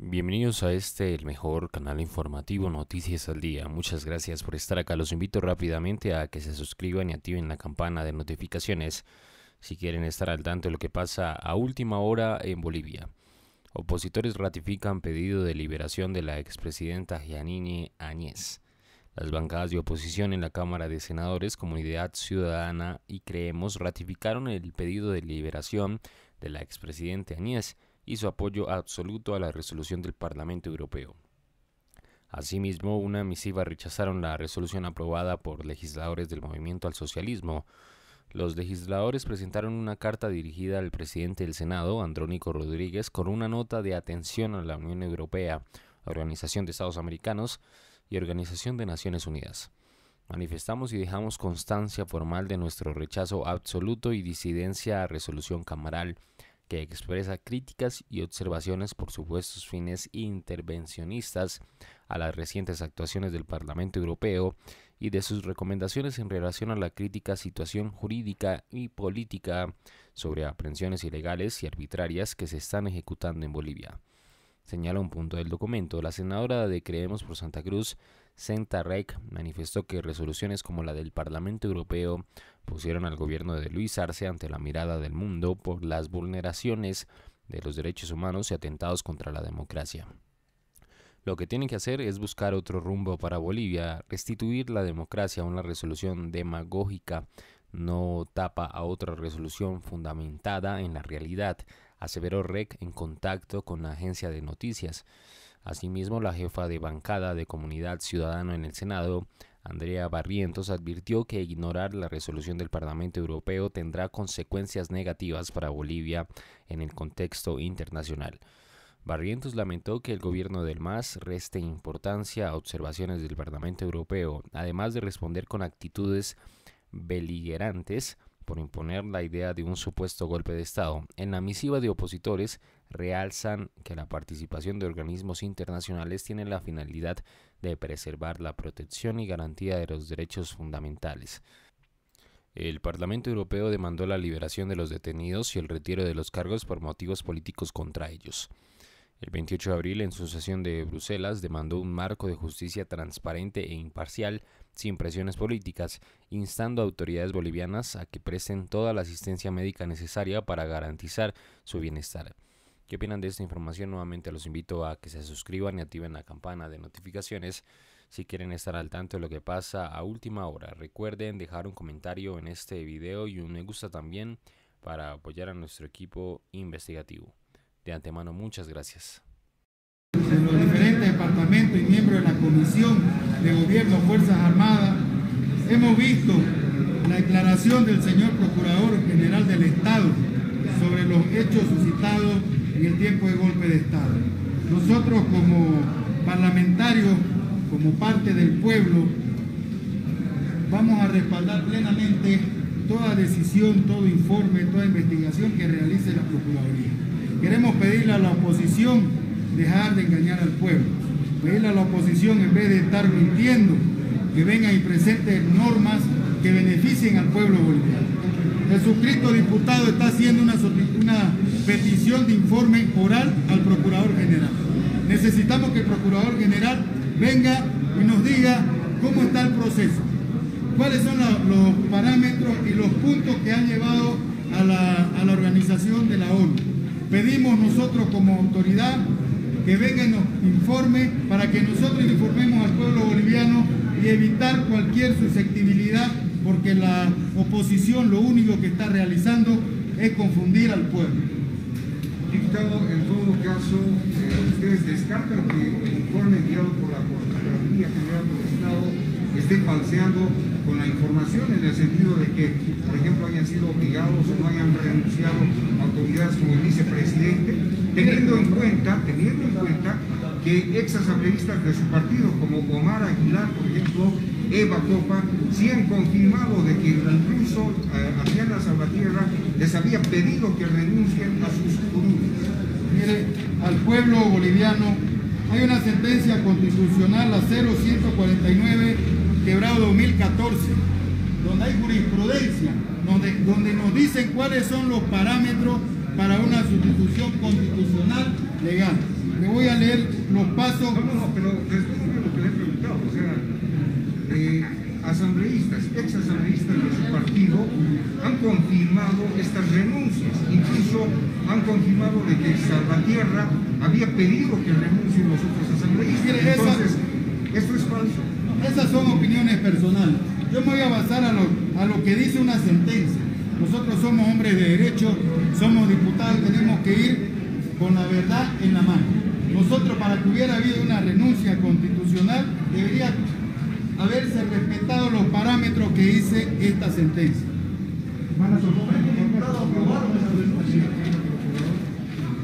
Bienvenidos a este, el mejor canal informativo Noticias al Día. Muchas gracias por estar acá. Los invito rápidamente a que se suscriban y activen la campana de notificaciones si quieren estar al tanto de lo que pasa a última hora en Bolivia. Opositores ratifican pedido de liberación de la expresidenta Giannini Áñez. Las bancadas de oposición en la Cámara de Senadores, Comunidad Ciudadana y Creemos ratificaron el pedido de liberación de la expresidenta Áñez y su apoyo absoluto a la resolución del Parlamento Europeo. Asimismo, una misiva rechazaron la resolución aprobada por legisladores del Movimiento al Socialismo. Los legisladores presentaron una carta dirigida al presidente del Senado, Andrónico Rodríguez, con una nota de atención a la Unión Europea, Organización de Estados Americanos y Organización de Naciones Unidas. Manifestamos y dejamos constancia formal de nuestro rechazo absoluto y disidencia a resolución camaral que expresa críticas y observaciones por supuestos fines intervencionistas a las recientes actuaciones del Parlamento Europeo y de sus recomendaciones en relación a la crítica situación jurídica y política sobre aprehensiones ilegales y arbitrarias que se están ejecutando en Bolivia. Señala un punto del documento, la senadora de Creemos por Santa Cruz, Senta Rek, manifestó que resoluciones como la del Parlamento Europeo pusieron al gobierno de Luis Arce ante la mirada del mundo por las vulneraciones de los derechos humanos y atentados contra la democracia. Lo que tienen que hacer es buscar otro rumbo para Bolivia, restituir la democracia a una resolución demagógica no tapa a otra resolución fundamentada en la realidad, aseveró REC en contacto con la agencia de noticias. Asimismo, la jefa de bancada de Comunidad Ciudadana en el Senado, Andrea Barrientos, advirtió que ignorar la resolución del Parlamento Europeo tendrá consecuencias negativas para Bolivia en el contexto internacional. Barrientos lamentó que el gobierno del MAS reste importancia a observaciones del Parlamento Europeo, además de responder con actitudes beligerantes por imponer la idea de un supuesto golpe de Estado. En la misiva de opositores realzan que la participación de organismos internacionales tiene la finalidad de preservar la protección y garantía de los derechos fundamentales. El Parlamento Europeo demandó la liberación de los detenidos y el retiro de los cargos por motivos políticos contra ellos. El 28 de abril, en su sesión de Bruselas, demandó un marco de justicia transparente e imparcial, sin presiones políticas, instando a autoridades bolivianas a que presten toda la asistencia médica necesaria para garantizar su bienestar. ¿Qué opinan de esta información? Nuevamente los invito a que se suscriban y activen la campana de notificaciones si quieren estar al tanto de lo que pasa a última hora. Recuerden dejar un comentario en este video y un me gusta también para apoyar a nuestro equipo investigativo. De antemano, muchas gracias. En los diferentes departamentos y miembros de la Comisión de Gobierno Fuerzas Armadas, hemos visto la declaración del señor Procurador General del Estado sobre los hechos suscitados en el tiempo de golpe de Estado. Nosotros como parlamentarios, como parte del pueblo, vamos a respaldar plenamente toda decisión, todo informe, toda investigación que realice la Procuraduría. Queremos pedirle a la oposición dejar de engañar al pueblo. Pedirle a la oposición, en vez de estar mintiendo, que vengan y presenten normas que beneficien al pueblo boliviano. El suscrito diputado está haciendo una, petición de informe oral al Procurador General. Necesitamos que el Procurador General venga y nos diga cómo está el proceso, cuáles son los parámetros y los puntos que han llevado a la organización de la ONU. Pedimos nosotros como autoridad que venga y nos informe para que nosotros informemos al pueblo boliviano y evitar cualquier susceptibilidad porque la oposición lo único que está realizando es confundir al pueblo. Diputado, en todo caso, eh, ustedes descartan que el informe enviado por la Contraloría General del Estado esté falseando con la información en el sentido de que, por ejemplo, hayan sido obligados o no hayan renunciado autoridades como el vicepresidente, teniendo en cuenta, teniendo en cuenta que ex asambleístas de su partido, como Omar Aguilar, por ejemplo, Eva Copa, sí han confirmado de que incluso eh, la Salvatierra les había pedido que renuncien a sus curules. Mire, al pueblo boliviano hay una sentencia constitucional, la 0149, quebrado 2014, donde hay jurisprudencia, donde, donde nos dicen cuáles son los parámetros para una sustitución constitucional legal. le voy a leer los pasos. No, no, no, pero responde lo que le he preguntado. O sea, eh, asambleístas, ex asambleístas de su partido han confirmado estas renuncias. Incluso han confirmado de que Salvatierra había pedido que renuncien los otros asambleístas. Entonces, esto es falso. Esas son opiniones personales. Yo me voy a basar a lo, a lo que dice una sentencia. Nosotros somos hombres de derecho, somos diputados, tenemos que ir con la verdad en la mano. Nosotros para que hubiera habido una renuncia constitucional debería haberse respetado los parámetros que dice esta sentencia.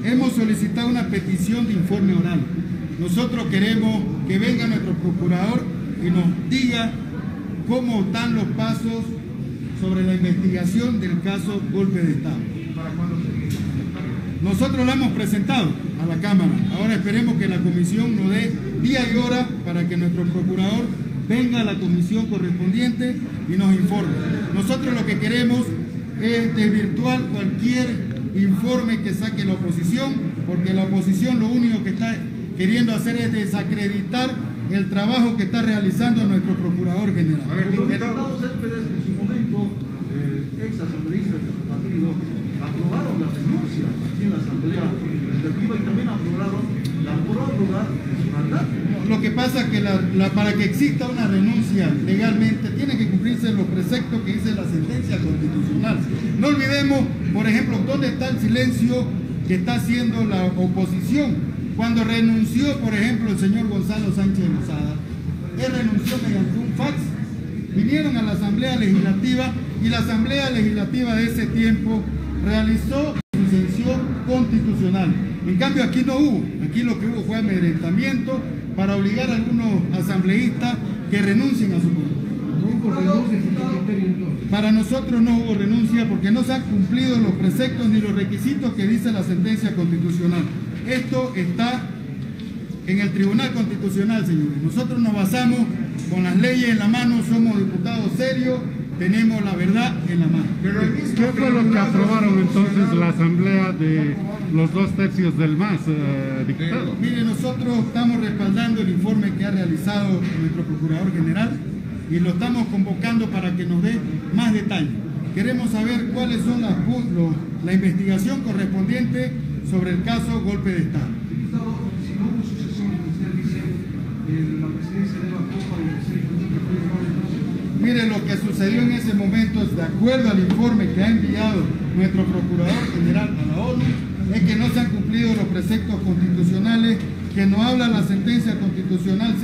Hemos solicitado una petición de informe oral. Nosotros queremos que venga nuestro procurador y nos diga cómo están los pasos sobre la investigación del caso golpe de Estado. Nosotros la hemos presentado a la Cámara. Ahora esperemos que la comisión nos dé día y hora para que nuestro procurador venga a la comisión correspondiente y nos informe. Nosotros lo que queremos es desvirtuar cualquier informe que saque la oposición, porque la oposición lo único que está queriendo hacer es desacreditar el trabajo que está realizando nuestro procurador general. A ver, diputados Céspedes en su momento, eh, ex asambleístas de su partido, aprobaron la renuncia aquí en la Asamblea Legislativa y también aprobaron la prórroga de su mandato. Lo que pasa es que la- la- para que exista una renuncia legalmente tiene que cumplirse los preceptos que dice la sentencia constitucional. No olvidemos, por ejemplo, dónde está el silencio que está haciendo la oposición. Cuando renunció, por ejemplo, el señor Gonzalo Sánchez Lozada, él renunció mediante un fax. Vinieron a la Asamblea Legislativa y la Asamblea Legislativa de ese tiempo realizó su sanción constitucional. En cambio aquí no hubo, aquí lo que hubo fue amedrentamiento para obligar a algunos asambleístas que renuncien a su. Para nosotros no hubo renuncia porque no se han cumplido los preceptos ni los requisitos que dice la sentencia constitucional. Esto está en el Tribunal Constitucional, señores. Nosotros nos basamos con las leyes en la mano, somos diputados serios, tenemos la verdad en la mano. pero ¿Qué fue lo que aprobaron entonces la asamblea de los dos tercios del MAS, eh, diputado? Mire, nosotros estamos respaldando el informe que ha realizado nuestro Procurador General y lo estamos convocando para que nos dé más detalles. Queremos saber cuáles son las, los- la investigación correspondiente sobre el caso golpe de Estado. Diputado, si no hubo sucesión, usted dice, en la presidencia de la Copa y el presidente Mire, lo que sucedió en ese momento, es de acuerdo al informe que ha enviado nuestro Procurador General a la ONU, es que no se han cumplido los preceptos constitucionales que nos habla la sentencia constitucional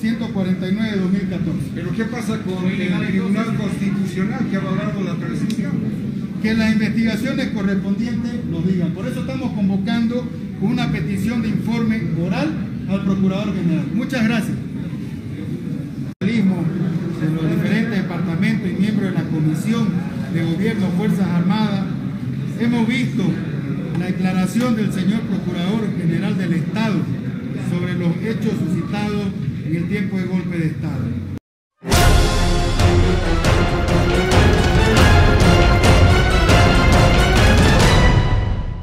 0149 de 2014. Pero ¿qué pasa con el Tribunal Constitucional que ha avalado la transición? que las investigaciones correspondientes nos digan. Por eso estamos convocando una petición de informe oral al Procurador General. Muchas gracias. de los diferentes departamentos y miembros de la Comisión de Gobierno Fuerzas Armadas, hemos visto la declaración del señor Procurador General del Estado sobre los hechos suscitados en el tiempo de golpe de Estado.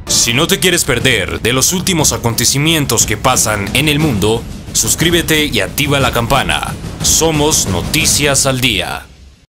Si no te quieres perder de los últimos acontecimientos que pasan en el mundo, suscríbete y activa la campana. Somos Noticias al Día.